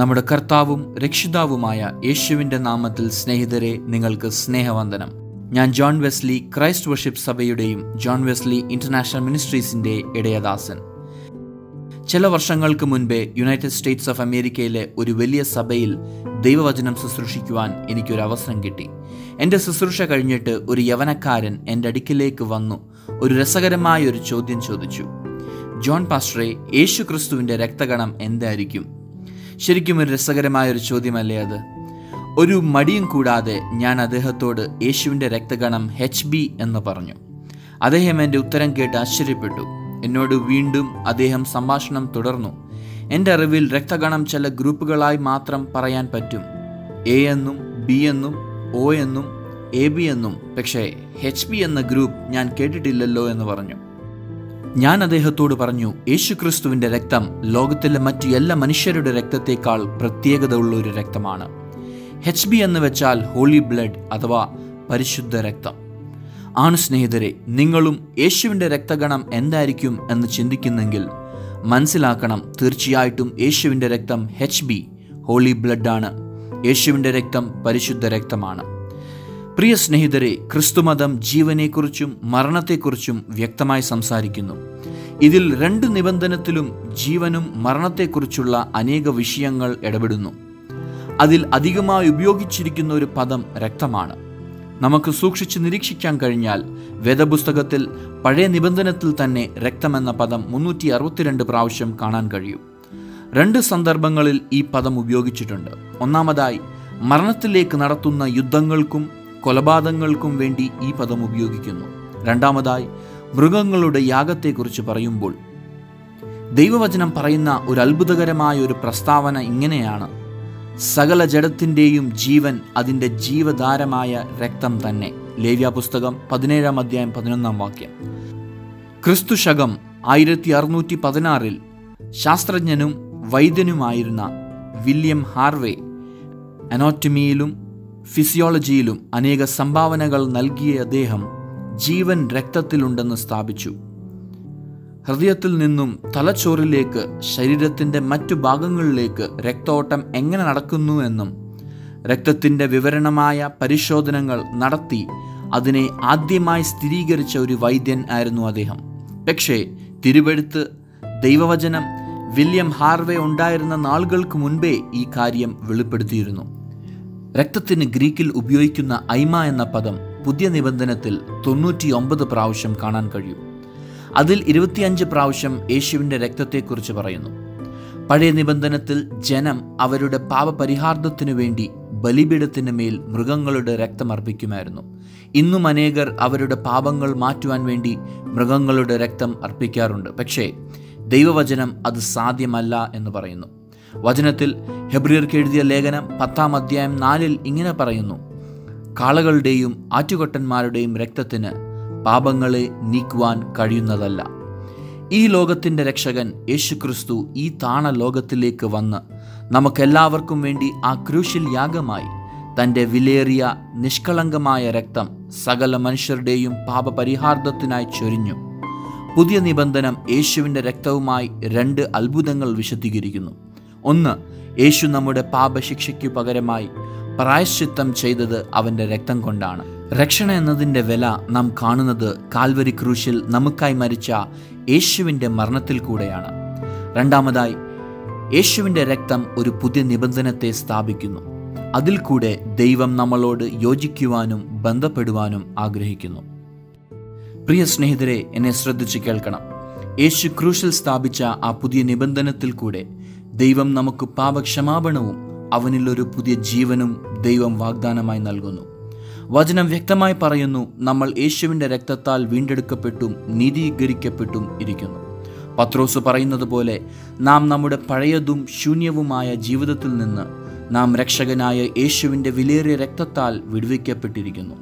നമ്മുടെ കർത്താവും രക്ഷിതാവുമായ യേശുവിന്റെ നാമത്തിൽ സ്നേഹിതരെ നിങ്ങൾക്ക് സ്നേഹവന്ദനം. ഞാൻ ജോൺ വെസ്ലി ക്രൈസ്റ്റ് വർഷിപ്പ് സഭയുടെയും ജോൺ വെസ്ലി ഇന്റർനാഷണൽ മിനിസ്ട്രീസിന്റെ ഇടയദാസൻ. ചില വർഷങ്ങൾക്ക് മുൻപേ യുണൈറ്റഡ് സ്റ്റേറ്റ്സ് ഓഫ് അമേരിക്കയിലെ ഒരു വലിയ സഭയിൽ ദൈവവചനം ശുശ്രൂഷിക്കുവാൻ എനിക്കൊരു അവസരം കിട്ടി. എന്റെ ശുശ്രൂഷ കഴിഞ്ഞിട്ട് ഒരു യവനക്കാരൻ എന്റെ അടുക്കിലേക്ക് വന്നു. ഒരു രസകരമായ ഒരു ചോദ്യം ചോദിച്ചു. ജോൺ പാസ്റ്ററെ യേശു ക്രിസ്തുവിന്റെ രക്തഗണം എന്തായിരിക്കും? ശരിക്കും ഒരു രസകരമായ ഒരു ചോദ്യമല്ലേ അത്? ഒരു മടിയും കൂടാതെ ഞാൻ അദ്ദേഹത്തോട് യേശുവിന്റെ രക്തഗണം എച്ച് ബി എന്ന് പറഞ്ഞു. അദ്ദേഹം എന്റെ ഉത്തരം കേട്ട് ആശ്ചര്യപ്പെട്ടു. എന്നോട് വീണ്ടും അദ്ദേഹം സംഭാഷണം തുടർന്നു. എന്റെ അറിവിൽ രക്തഗണം ചില ഗ്രൂപ്പുകളായി മാത്രം പറയാൻ പറ്റും. എ എന്നും ബി എന്നും ഒ എന്നും എ ബി എന്നും. പക്ഷേ എച്ച് ബി എന്ന ഗ്രൂപ്പ് ഞാൻ കേട്ടിട്ടില്ലല്ലോ എന്ന് പറഞ്ഞു. ഞാൻ അദ്ദേഹത്തോട് പറഞ്ഞു യേശുക്രിസ്തുവിന്റെ രക്തം ലോകത്തിലെ മറ്റു എല്ലാ മനുഷ്യരുടെ രക്തത്തേക്കാൾ പ്രത്യേകത ഉള്ള ഒരു രക്തമാണ്. എച്ച് ബി എന്ന് വെച്ചാൽ ഹോളി ബ്ലഡ് അഥവാ പരിശുദ്ധ രക്തം. ആണ് സ്നേഹിതരെ നിങ്ങളും യേശുവിന്റെ രക്തഗണം എന്തായിരിക്കും എന്ന് ചിന്തിക്കുന്നെങ്കിൽ മനസ്സിലാക്കണം തീർച്ചയായിട്ടും യേശുവിന്റെ രക്തം എച്ച് ബി ഹോളി ബ്ലഡാണ് യേശുവിന്റെ രക്തം പരിശുദ്ധ രക്തമാണ്. പ്രിയ സ്നേഹിതരെ ക്രിസ്തുമതം ജീവനെക്കുറിച്ചും മരണത്തെക്കുറിച്ചും വ്യക്തമായി സംസാരിക്കുന്നു. ഇതിൽ രണ്ട് നിബന്ധനത്തിലും ജീവനും മരണത്തെക്കുറിച്ചുള്ള അനേക വിഷയങ്ങൾ ഇടപെടുന്നു. അതിൽ അധികമായി ഉപയോഗിച്ചിരിക്കുന്ന ഒരു പദം രക്തമാണ്. നമുക്ക് സൂക്ഷിച്ച് നിരീക്ഷിക്കാൻ കഴിഞ്ഞാൽ വേദപുസ്തകത്തിൽ പഴയ നിബന്ധനത്തിൽ തന്നെ രക്തമെന്ന പദം മുന്നൂറ്റി അറുപത്തിരണ്ട് പ്രാവശ്യം കാണാൻ കഴിയും. രണ്ട് സന്ദർഭങ്ങളിൽ ഈ പദം ഉപയോഗിച്ചിട്ടുണ്ട്. ഒന്നാമതായി മരണത്തിലേക്ക് നടത്തുന്ന യുദ്ധങ്ങൾക്കും കൊലപാതകങ്ങൾക്കും വേണ്ടി ഈ പദം ഉപയോഗിക്കുന്നു. രണ്ടാമതായി മൃഗങ്ങളുടെ യാഗത്തെക്കുറിച്ച് പറയുമ്പോൾ ദൈവവചനം പറയുന്ന ഒരു അത്ഭുതകരമായ ഒരു പ്രസ്താവന ഇങ്ങനെയാണ്. സകല ജഡത്തിന്റെയും ജീവൻ അതിന്റെ ജീവധാരമായ രക്തം തന്നെ. ലേവ്യ പുസ്തകം പതിനേഴാം അധ്യായം പതിനൊന്നാം വാക്യം. ക്രിസ്തു ശകം ആയിരത്തി അറുന്നൂറ്റി പതിനാറിൽ ശാസ്ത്രജ്ഞനും വൈദ്യനുമായിരുന്ന വില്യം ഹാർവേ അനോട്ടമിയിലും ഫിസിയോളജിയിലും അനേക സംഭാവനകൾ നൽകിയ അദ്ദേഹം ജീവൻ രക്തത്തിലുണ്ടെന്ന് സ്ഥാപിച്ചു. ഹൃദയത്തിൽ നിന്നും തലച്ചോറിലേക്ക് ശരീരത്തിന്റെ മറ്റു ഭാഗങ്ങളിലേക്ക് രക്തോട്ടം എങ്ങനെ നടക്കുന്നു എന്നും രക്തത്തിന്റെ വിവരണമായ പരിശോധനകൾ നടത്തി അതിനെ ആദ്യമായി സ്ഥിരീകരിച്ച ഒരു വൈദ്യൻ ആയിരുന്നു അദ്ദേഹം. പക്ഷേ തിരുവെടുത്ത് ദൈവവചനം വില്യം ഹാർവേ ഉണ്ടായിരുന്ന നാളുകൾക്ക് മുൻപേ ഈ കാര്യം വെളിപ്പെടുത്തിയിരുന്നു. രക്തത്തിന് ഗ്രീക്കിൽ ഉപയോഗിക്കുന്ന ഐമ എന്ന പദം പുതിയ നിബന്ധനത്തിൽ തൊണ്ണൂറ്റി ഒമ്പത് പ്രാവശ്യം കാണാൻ കഴിയും. അതിൽ ഇരുപത്തിയഞ്ച് പ്രാവശ്യം യേശുവിന്റെ രക്തത്തെക്കുറിച്ച് പറയുന്നു. പഴയ നിബന്ധനത്തിൽ ജനം അവരുടെ പാപപരിഹാർദ്ദത്തിനു വേണ്ടി ബലിപീഠത്തിന് മേൽ മൃഗങ്ങളുടെ രക്തമർപ്പിക്കുമായിരുന്നു ഇന്നും അനേകർ അവരുടെ പാപങ്ങൾ മാറ്റുവാൻ വേണ്ടി മൃഗങ്ങളുടെ രക്തം അർപ്പിക്കാറുണ്ട്. പക്ഷേ ദൈവവചനം അത് സാധ്യമല്ല എന്ന് പറയുന്നു. വചനത്തിൽ ഹെബ്രിയർക്ക് എഴുതിയ ലേഖനം പത്താം അധ്യായം നാലിൽ ഇങ്ങനെ പറയുന്നു. കാളകളുടെയും ആറ്റുകൊട്ടന്മാരുടെയും രക്തത്തിന് പാപങ്ങളെ നീക്കുവാൻ കഴിയുന്നതല്ല. ഈ ലോകത്തിന്റെ രക്ഷകൻ യേശുക്രിസ്തു ഈ താണ ലോകത്തിലേക്ക് വന്ന് നമുക്കെല്ലാവർക്കും വേണ്ടി ആ ക്രൂശിൽ യാഗമായി തന്റെ വിലേറിയ നിഷ്കളങ്കമായ രക്തം സകല മനുഷ്യരുടെയും പാപപരിഹാർദ്ദത്തിനായി ചൊരിഞ്ഞു. പുതിയ നിബന്ധനം യേശുവിന്റെ രക്തവുമായി രണ്ട് അത്ഭുതങ്ങൾ വിശദീകരിക്കുന്നു. ഒന്ന് യേശു നമ്മുടെ പാപശിക്ഷയ്ക്കു പകരമായി പ്രായശ്ചിത്തം ചെയ്തത് അവന്റെ രക്തം കൊണ്ടാണ്. രക്ഷണ എന്നതിന്റെ വില നാം കാണുന്നത് കാൽവരി ക്രൂശിൽ നമുക്കായി മരിച്ച യേശുവിന്റെ മരണത്തിൽ കൂടെയാണ്. രണ്ടാമതായി യേശുവിന്റെ രക്തം ഒരു പുതിയ നിബന്ധനത്തെ സ്ഥാപിക്കുന്നു. അതിൽ കൂടെ ദൈവം നമ്മളോട് യോജിക്കുവാനും ബന്ധപ്പെടുവാനും ആഗ്രഹിക്കുന്നു. പ്രിയ സ്നേഹിതരെ എന്നെ ശ്രദ്ധിച്ച് കേൾക്കണം. യേശു ക്രൂശിൽ സ്ഥാപിച്ച ആ പുതിയ നിബന്ധനത്തിൽ കൂടെ ദൈവം നമുക്ക് പാപക്ഷമാപണവും അവനിൽ ഒരു പുതിയ ജീവനും ദൈവം വാഗ്ദാനമായി നൽകുന്നു. വചനം വ്യക്തമായി പറയുന്നു നമ്മൾ യേശുവിന്റെ രക്തത്താൽ വീണ്ടെടുക്കപ്പെട്ടും നീതീകരിക്കപ്പെട്ടും ഇരിക്കുന്നു. പത്രോസ് പറയുന്നത് പോലെ നാം നമ്മുടെ പഴയതും ശൂന്യവുമായ ജീവിതത്തിൽ നിന്ന് നാം രക്ഷകനായ യേശുവിന്റെ വിലയേറിയ രക്തത്താൽ വിടുവിക്കപ്പെട്ടിരിക്കുന്നു.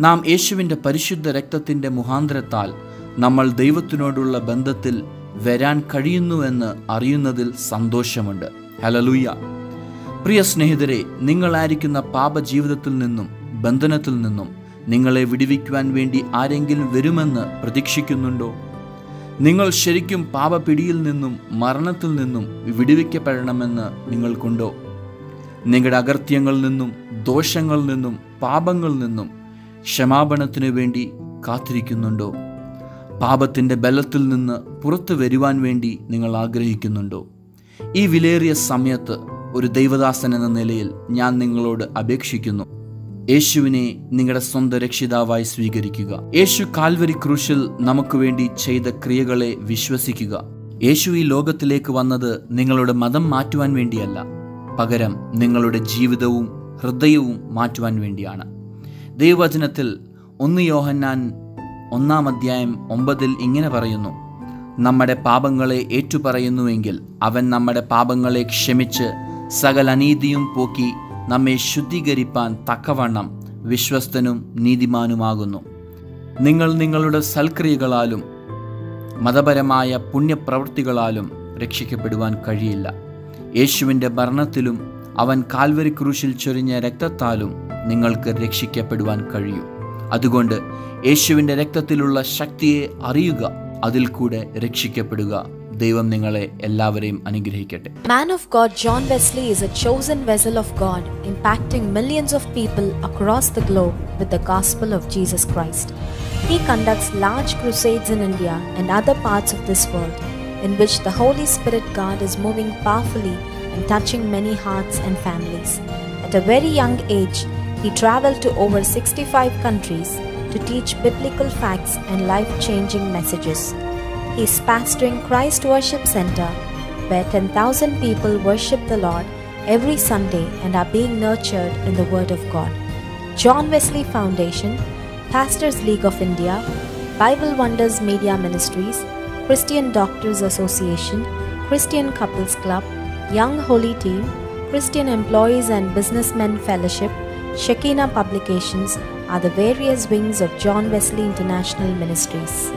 നാം യേശുവിന്റെ പരിശുദ്ധ രക്തത്തിന്റെ മുഖാന്തരത്താൽ നമ്മൾ ദൈവത്തിനോടുള്ള ബന്ധത്തിൽ വരാൻ കഴിയുന്നുവെന്ന് അറിയുന്നതിൽ സന്തോഷമുണ്ട്. ഹലലൂയ പ്രിയ സ്നേഹിതരെ നിങ്ങളായിരിക്കുന്ന പാപജീവിതത്തിൽ നിന്നും ബന്ധനത്തിൽ നിന്നും നിങ്ങളെ വിടുവിക്കുവാൻ വേണ്ടി ആരെങ്കിലും വരുമെന്ന് പ്രതീക്ഷിക്കുന്നുണ്ടോ? നിങ്ങൾ ശരിക്കും പാപപിടിയിൽ നിന്നും മരണത്തിൽ നിന്നും വിടുവിക്കപ്പെടണമെന്ന് നിങ്ങൾക്കുണ്ടോ? നിങ്ങളുടെ അകൃത്യങ്ങളിൽ നിന്നും ദോഷങ്ങളിൽ നിന്നും പാപങ്ങളിൽ നിന്നും ക്ഷമാപണത്തിനു വേണ്ടി കാത്തിരിക്കുന്നുണ്ടോ? പാപത്തിന്റെ ബലത്തിൽ നിന്ന് പുറത്തു വരുവാൻ വേണ്ടി നിങ്ങൾ ആഗ്രഹിക്കുന്നുണ്ടോ? ഈ വിലയേറിയ സമയത്ത് ഒരു ദൈവദാസൻ എന്ന നിലയിൽ ഞാൻ നിങ്ങളോട് അപേക്ഷിക്കുന്നു. യേശുവിനെ നിങ്ങളുടെ സ്വന്തം രക്ഷിതാവായി സ്വീകരിക്കുക. യേശു കാൽവരി ക്രൂശിൽ നമുക്ക് വേണ്ടി ചെയ്ത ക്രിയകളെ വിശ്വസിക്കുക. യേശു ഈ ലോകത്തിലേക്ക് വന്നത് നിങ്ങളുടെ മതം മാറ്റുവാൻ വേണ്ടിയല്ല. പകരം നിങ്ങളുടെ ജീവിതവും ഹൃദയവും മാറ്റുവാൻ വേണ്ടിയാണ്. ദൈവവചനത്തിൽ ഒന്ന് യോഹന്നാൻ ഒന്നാം അധ്യായം ഒമ്പതിൽ ഇങ്ങനെ പറയുന്നു. നമ്മുടെ പാപങ്ങളെ ഏറ്റുപറയുന്നുവെങ്കിൽ അവൻ നമ്മുടെ പാപങ്ങളെ ക്ഷമിച്ച് സകല അനീതിയും പോക്കി നമ്മെ ശുദ്ധീകരിപ്പാൻ തക്കവണ്ണം വിശ്വസ്തനും നീതിമാനുമാകുന്നു. നിങ്ങൾ നിങ്ങളുടെ സൽക്രിയകളാലും മതപരമായ പുണ്യപ്രവൃത്തികളാലും രക്ഷിക്കപ്പെടുവാൻ കഴിയില്ല. യേശുവിന്റെ ഭരണത്തിലും അവൻ കാൽവരി ക്രൂശിൽ ചൊരിഞ്ഞ രക്തത്താലും നിങ്ങൾക്ക് രക്ഷിക്കപ്പെടുവാൻ കഴിയും. അതുകൊണ്ട് യേശുവിന്റെ രക്തത്തിലുള്ള ശക്തിയെ അറിയുക. അതിൽ കൂടെ രക്ഷിക്കപ്പെടുക ദൈവം നിങ്ങളെ എല്ലാവരെയും അനുഗ്രഹിക്കട്ടെ Man of God John Wesley is a chosen vessel of God, impacting millions of people across the globe with the gospel of Jesus Christ. He conducts large crusades in India and other parts of this world, in which the Holy Spirit God is moving powerfully and touching many hearts and families. At a very young age, he traveled to over 65 countries to teach biblical facts and life changing messages. He is pastoring Christ Worship Center, where 10,000 people worship the Lord every Sunday and are being nurtured in the Word of God. John Wesley Foundation, Pastors League of India, Bible Wonders Media Ministries, Christian Doctors Association, Christian Couples Club, Young Holy Team, Christian Employees and Businessmen Fellowship, Shekinah Publications are the various wings of John Wesley International Ministries.